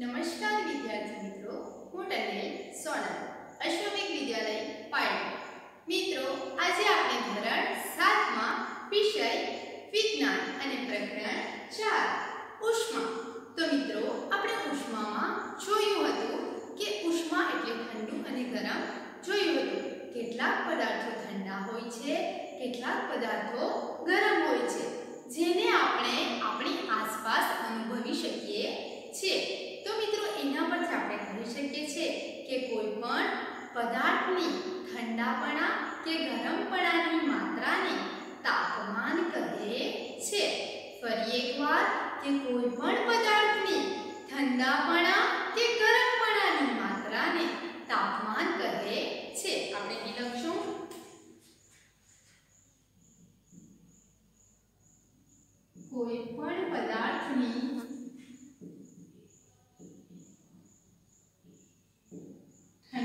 નમસ્કાર વિદ્યાર્થી મિત્રો, હું ટંડેલ સોનલ અશ્વમિક વિદ્યાલય પાટણ મિત્રો, આજે આપણે ધોરણ સાતમાં વિષય વિજ્ઞાન અને પ્રકરણ ચાર, ઉષ્મા. તો મિત્રો, આપણે ઉષ્મામાં જોયું હતું કે ઉષ્મા એટલે ઠંડુ અને ગરમ જોયું હતું. કેટલાક પદાર્થો ઠંડા હોય છે, કેટલાક પદાર્થો ગરમ હોય છે. જેને આપણે આપણી આસપાસ અનુભવી શકીએ છીએ. એના પરથી આપણે કહી શકીએ છીએ કે કોઈ પણ પદાર્થની ઠંડાપણા કે ગરમપણાની માત્રાને તાપમાન કહે છે. ફરી એકવાર કે કોઈ પણ પદાર્થની ઠંડાપણા કે ગરમપણાની માત્રાને તાપમાન કહે છે. આપણે અહીં લખશું. કોઈ પણ પદાર્થની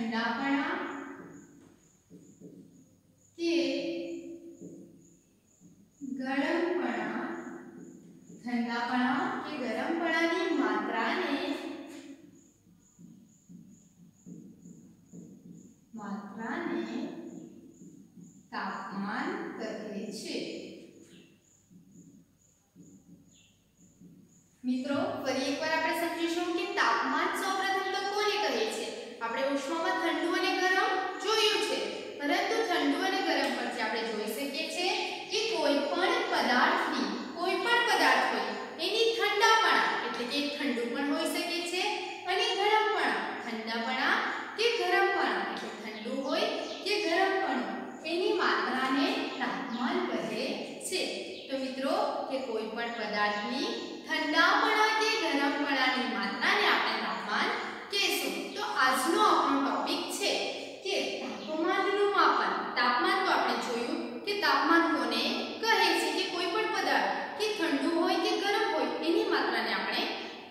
ઠંડાપણા કે ગરમપણા, ઠંડાપણા કે ગરમપણાની માત્રાને માત્રાને તાપમાન કહે છે. મિત્રો, ફરી એકવાર આપણે સમજીશું કે તાપમાન સૌપ્રથમ તો કોને કહે છે આપણે ઉષ્મામાં ઠંડુ અને ગરમ જોયું છે. પરંતુ ઠંડુ અને ગરમ પરથી આપણે જોઈ શકીએ છીએ કે કોઈ પણ પદાર્થની, કોઈ પણ પદાર્થ હોય, એની ઠંડાપણા એટલે કે ઠંડુ પણ હોઈ શકે છે અને ગરમપણા. ઠંડાપણા કે ગરમપણા એટલે ઠંડુ હોય કે ગરમપણું, એની માત્રાને તાપમાન કહે છે. તો મિત્રો, કે કોઈ પણ પદાર્થની ઠંડાપણા કે ગરમપણાની માત્રાને આપણે તાપમાન કહેશું તો આજનો આપણો ટોપિક છે કે તાપમાનનું માપન તાપમાન તો આપણે જોયું કે તાપમાન કોને કહે છે કે કોઈ પણ પદાર્થ કે ઠંડુ હોય કે ગરમ હોય એની માત્રાને આપણે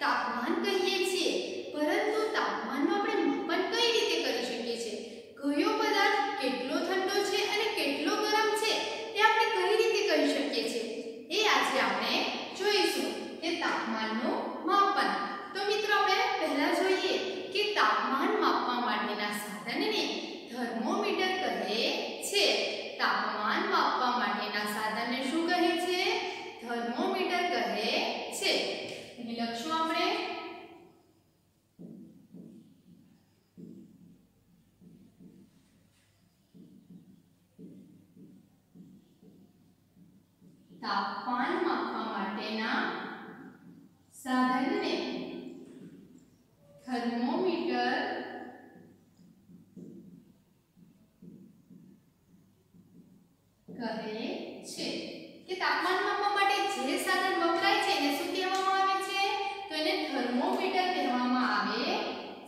તાપમાન કહીએ છીએ પરંતુ તાપમાનનું આપણે માપન કઈ રીતે કરી શકીએ છીએ કયો પદાર્થ કેટલો ઠંડો છે અને કેટલો ગરમ છે એ આપણે કઈ રીતે કરી શકીએ છીએ એ આજે આપણે જોઈશું કે તાપમાનનું માપન તો મિત્રો આપણે પહેલા જોઈએ કે તાપમાન માપવા માટેના સાધનને થર્મોમીટર કહે છે તાપમાન માપવા માટેના સાધનને શું કહે છે થર્મોમીટર કહે છે અહીં લખશું આપણે તાપમાન માપવા માટેના સાધનને થર્મોમીટર કહે છે. કે તાપમાન માપવા માટે જે સાધન વપરાય છે એને શું કહેવામાં આવે છે? તો એને થર્મોમીટર કહેવામાં આવે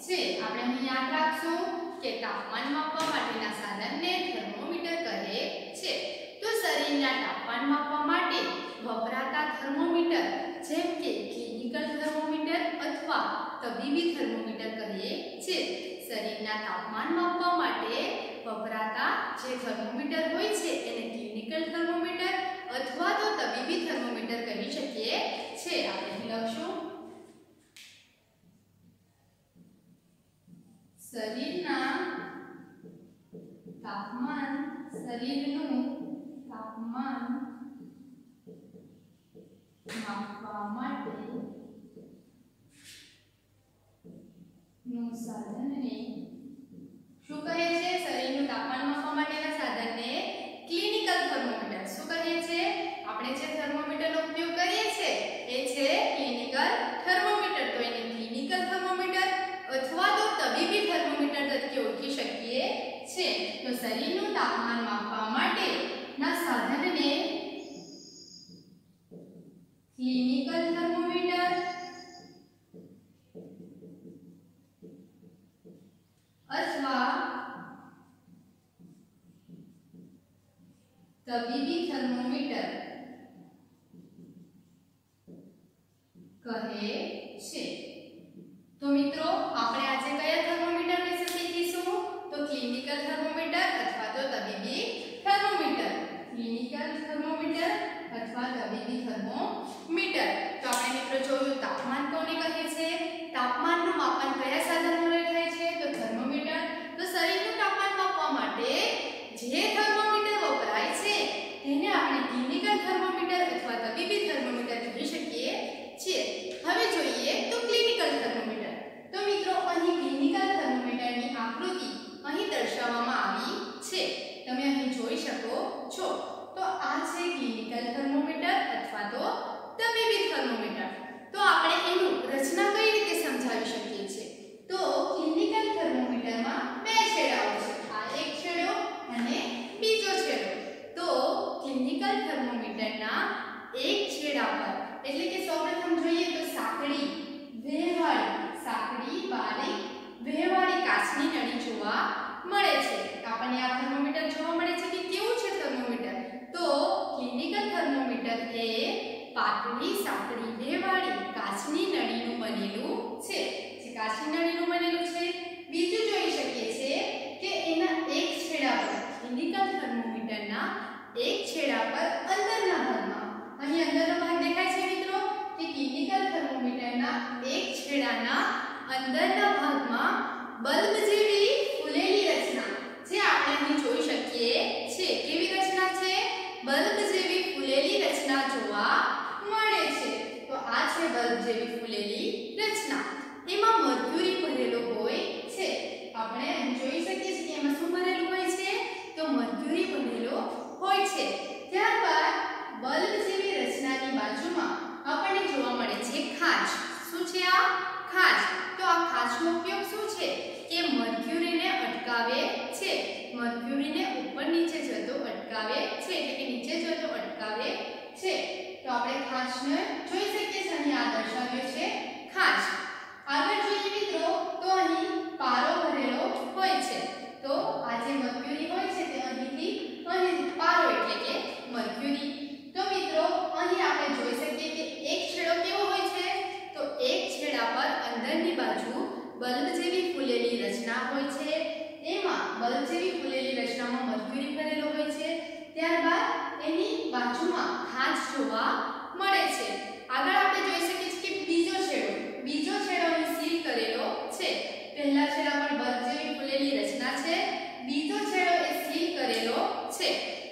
છે. આપણે અહીં યાદ રાખશું કે તાપમાન માપવા માટેના સાધનને થર્મોમીટર કહે છે. તો શરીરના તાપમાન થર્મોમીટર, જેમ કે ક્લિનિકલ થર્મોમીટર અથવા તબીબી થર્મોમીટર કહીએ છીએ. શરીરના તાપમાન માપવા માટે વપરાતા જે થર્મોમીટર હોય છે, એને ક્લિનિકલ થર્મોમીટર અથવા તો તબીબી થર્મોમીટર કહી શકીએ છે આપણે લખશું. શરીરના તાપમાન, શરીરનું તાપમાન માપવા માટે નું સાધનને શું કહે છે? શરીરનું તાપમાન માપવા માટેના સાધનને ક્લિનિકલ થર્મોમીટર શું કહે છે? આપણે જે થર્મોમીટરનો ઉપયોગ કરીએ છીએ, એ છે ક્લિનિકલ થર્મોમીટર તો એને ક્લિનિકલ થર્મોમીટર અથવા તો તબીબી થર્મોમીટર તરીકે ઓળખી શકીએ છે તો શરીરનું તાપમાન માપવા માટે ના સાધનને ક્લિનિકલ થર્મોમીટર અથવા તબીબી થર્મોમીટર કહે છે. તો મિત્રો આપણે આજે જોયું, તાપમાન કોને કહે છે? તાપમાનનું માપન કયા સાધન થાય છે? તો થર્મોમીટર. તો શરીરનું તાપમાન માપવા માટે જે થર્મોમીટર વપરાય છે, તેને આપણે ક્લિનિકલ થર્મોમીટર અથવા તબીબી થર્મોમીટર કહી શકીએ છીએ. હવે જોઈએ તો ક્લિનિકલ થર્મોમીટર. તો મિત્રો, અહીં ક્લિનિકલ થર્મોમીટરની આકૃતિ અહીં દર્શાવવામાં આવી છે. તમે અહીં જોઈ શકો છો. તો આ છે ક્લિનિકલ થર્મોમીટર અથવા તો તબીબી થર્મોમીટર. આપણે એનું રચના કઈ રીતે સમજાવી શકીએ છીએ તો ક્લિનિકલ થર્મોમીટરમાં બે છેડાઓ છે આ એક છેડો અને બીજો છેડો તો ક્લિનિકલ થર્મોમીટરના એક છેડા પર એટલે કે સૌપ્રથમ જોઈએ તો સાંકડી વેવાળી સાંકડી બારીક વેવાળી કાચની નળી જોવા મળે છે આપણને આ થર્મોમીટર જોવા મળે છે કે કેવું છે થર્મોમીટર તો ક્લિનિકલ થર્મોમીટર એ પાતળી સાંકડી વેવાળી કાચની નળીનું બનેલું છે જે કાચની નળીનું બનેલું છે બીજું જોઈ શકીએ છીએ કે એના એક છેડા પર ક્લિનિકલ થર્મોમીટરના પર અંદરના ભાગમાં. અહીં અંદરનો ભાગ દેખાય છે મિત્રો? કે ક્લિનિકલ થર્મોમીટરના એક છેડાના અંદરના ભાગમાં બલ્બ જેવી ફૂલેલી રચના, જે આપણે અહીં જોઈ શકીએ છીએ. કેવી રચના છે? બલ્બ જેવી ફૂલેલી રચના જોવા મળે છે. તો આ છે બલ્બ જેવી ફૂલેલી રચના એમાં મર્ક્યુરી ભરેલો હોય છે આપણે અહીં જોઈ શકીએ છીએ કે એમાં શું ભરેલું હોય છે તો મર્ક્યુરી ભરેલો હોય છે ત્યારબાદ બલ્બ જેવી રચનાની બાજુમાં આપણને જોવા મળે છે ખાંચ શું છે આ ખાંચ તો આ ખાંચનો ઉપયોગ શું છે કે મર્ક્યુરીને અટકાવે છે મર્ક્યુરીને ઉપર નીચે જતો અટકાવે છે, એટલે કે નીચે જતો અટકાવે છે. તો આપણે ખાંચને જોઈ શકીએ છીએ, અહીં આ દર્શાવ્યો છે ખાંચ આગળ જોઈએ મિત્રો, તો અહીં પારો ભરેલો હોય છે. તો આ જે મર્ક્યુરી હોય છે, તે અહીંથી અહીં પારો એટલે કે મર્ક્યુરી તો મિત્રો અહીં આપણે જોઈ શકીએ કે એક છેડો કેવો હોય છે તો એક છેડા પર અંદરની બાજુ બલ્બ જેવી ફૂલેલી રચના હોય છે એમાં બલ્બ જેવી ફૂલેલી રચનામાં મર્ક્યુરી ભરેલો હોય છે ત્યારબાદ એની બાજુમાં ખાંચ જોવા મળે છે આગળ આપણે જોઈ શકીએ છીએ કે બીજો છેડો બીજો છેડો અહીં સીલ કરેલો છે પર બલ્બ જેવી ફૂલેલી રચના છે. બીજો છેડો એ સીલ કરેલો છે.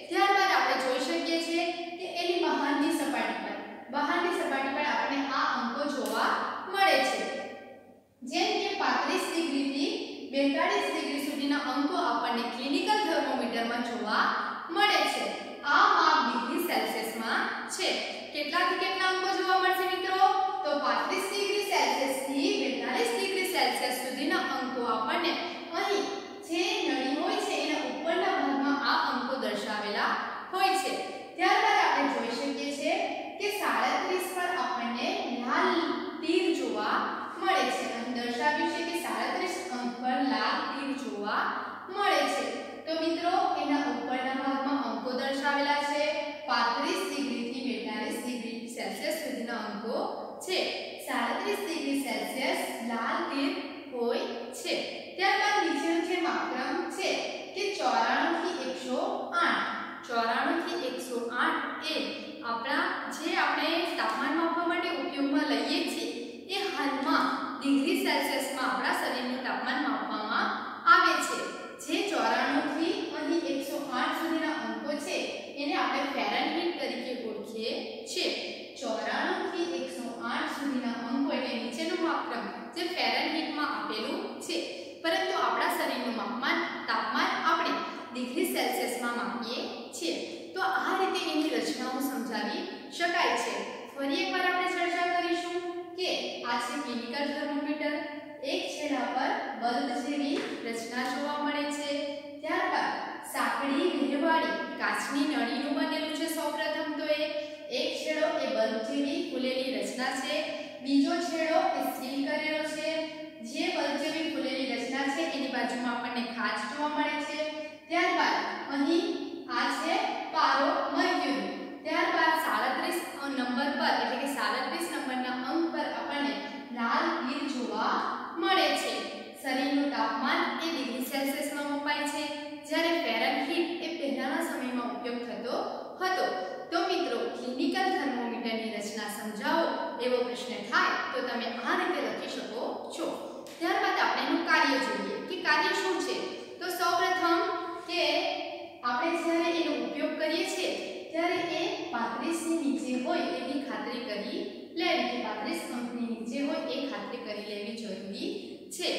ત્યારબાદ આપણે જોઈ શકીએ છીએ કે એની બહારની સપાટી પર, બહારની સપાટી પર આપણે આ અંકો જોવા મળે છે. જેમ કે 35 ડિગ્રીથી 42 ડિગ્રી સુધીના અંકો આપણને ક્લિનિકલ થર્મોમીટરમાં જોવા મળે છે. આ માપ ડિગ્રી સેલ્સિયસમાં છે કેટલાથી કેટલા અંકો જોવા મળશે મિત્રો તો 35 ડિગ્રી સેલ્સિયસથી 42 ડિગ્રી સેલ્સિયસ સુધીના અંકો આપણને અહીં જે નળી હોય છે એના ઉપરના ભાગમાં આ અંકો દર્શાવેલા હોય છે ત્યારબાદ આપણે જોઈ શકીએ છીએ કે 37 પર આપણને લાલ તીર જોવા મળે છે અહીં દર્શાવ્યું છે કે 37 અંક પર લાલ તીર જોવા મળે છે તો મિત્રો એના ઉપરના ભાગમાં અંકો દર્શાવેલા છે 35 ડિગ્રી થી 42 ડિગ્રી સેલ્સિયસ સુધીના અંકો છે 37 ડિગ્રી સેલ્સિયસ લાલ તીર હોય છે ત્યારબાદ નીચેનું જે માપક્રમ છે કે 94 થી 108 94 થી 108 એ આપણા જે આપણે તાપમાન માપવા માટે ઉપયોગમાં લઈએ છીએ, એ હાલમાં ડિગ્રી સેલ્સિયસમાં આપણા શરીરનું તાપમાન માપવામાં આવે છે. જે ચોરાણુંથી અહીં એકસો આઠ સુધીના અંકો છે, એને આપણે ફેરનહીટ તરીકે ઓળખીએ છીએ. ચોરાણુંથી એકસો આઠ સુધીના અંકો એટલે નીચેનું માપક્રમ જે ફેરનહીટમાં આપેલું છે. પરંતુ આપણા શરીરનું માપમાન, તાપમાન આપણે ડિગ્રી સેલ્સિયસમાં માપીએ છીએ. તો આ રીતે એની રચનાઓ સમજાવી શકાય છે. ફરી એકવાર આપણે ચર્ચા કરીશું કે આ છે કેમિકલ થર્મોમીટર. એક છેડા પર બલ્બ જેવી રચના જોવા મળે છે. ત્યારબાદ સાંકડી, વેરવાળી, કાચની નળીનું બનેલું છે સૌપ્રથમ તો એ. એક છેડો એ બલ્બ જેવી ફૂલેલી રચના છે. બીજો છેડો એ સીલ કરેલો છે. જે બલ્બ જેવી ફૂલેલી રચના છે એની બાજુમાં આપણને ખાંચ જોવા મળે છે. ત્યારબાદ અહીં આ છે પારો મર્ક્યુરી ત્યારબાદ 37 નંબર પર એટલે કે 37 નંબરના અંક પર આપણને લાલ તીર જોવા મળે છે શરીરનું તાપમાન એ ડિગ્રી સેલ્સિયસમાં મપાય છે જ્યારે ફેરનહીટ એ પહેલાના સમયમાં ઉપયોગ થતો હતો તો મિત્રો ક્લિનિકલ થર્મોમીટરની રચના સમજાવો એવો પ્રશ્ન થાય તો તમે આ રીતે લખી શકો છો. ત્યારબાદ આપણે એનું કાર્ય જોઈએ કે કાર્ય શું છે? તો સૌપ્રથમ કે આપણે જ્યારે એનો ઉપયોગ કરીએ છીએ, ત્યારે એ 35 ની નીચે હોય એની ખાતરી કરી લેવી. કે 35 અંકની નીચે હોય એ ખાતરી કરી લેવી જરૂરી છે.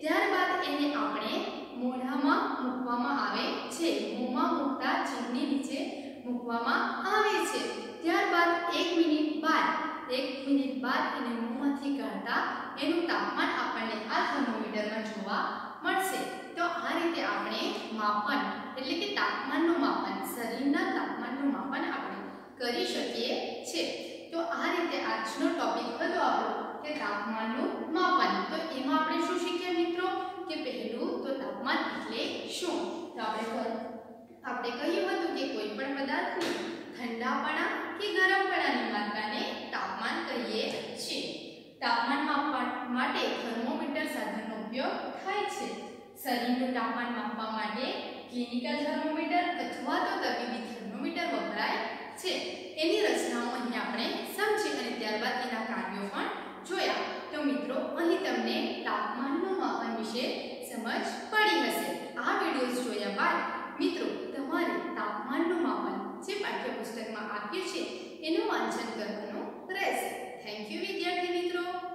ત્યારબાદ એને આપણે મોઢામાં મૂકવામાં આવે છે. મોંમાં મૂકતા જીભની નીચે મૂકવામાં આવે છે ત્યારબાદ એક મિનિટ બાદ એક મિનિટ બાદ એને મોંમાંથી કાઢતા એનું તાપમાન આપણને આ થર્મોમીટરમાં જોવા મળશે. તો આ રીતે આપણે માપન, એટલે કે તાપમાનનું માપન, શરીરના તાપમાનનું માપન આપણે કરી શકીએ છીએ. તો આ રીતે આજનો ટોપિક હતો આપણો, કે તાપમાનનું માપન. તો એમાં આપણે શું શીખ્યા મિત્રો? કે પહેલું તો તાપમાન એટલે શું? તો આપણે આપણે કહ્યું હતું કે કોઈ પણ પદાર્થની ઠંડાપણા કે ગરમપણાની માત્રાને તાપમાન કહીએ છીએ તાપમાન માપવા માટે થર્મોમીટર સાધનનો ઉપયોગ થાય છે. શરીરનું તાપમાન માપવા માટે ક્લિનિકલ થર્મોમીટર અથવા તો તબીબી થર્મોમીટર વપરાય છે. એની રચનાઓ અહીં આપણે સમજી અને ત્યારબાદ એના કાર્યો પણ જોયા. તો મિત્રો, અહીં તમને તાપમાનનું માપન વિશે સમજ પડી હશે. આ વીડિયો જોયા બાદ મિત્રો, તમારે તાપમાનનું માપન જે પાઠ્યપુસ્તકમાં આપ્યું છે, એનું વાંચન કરવું થેન્ક યુ વિદ્યાર્થી મિત્રો.